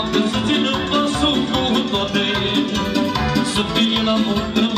Doamne, să țină pasul cu toate, să fie la muncă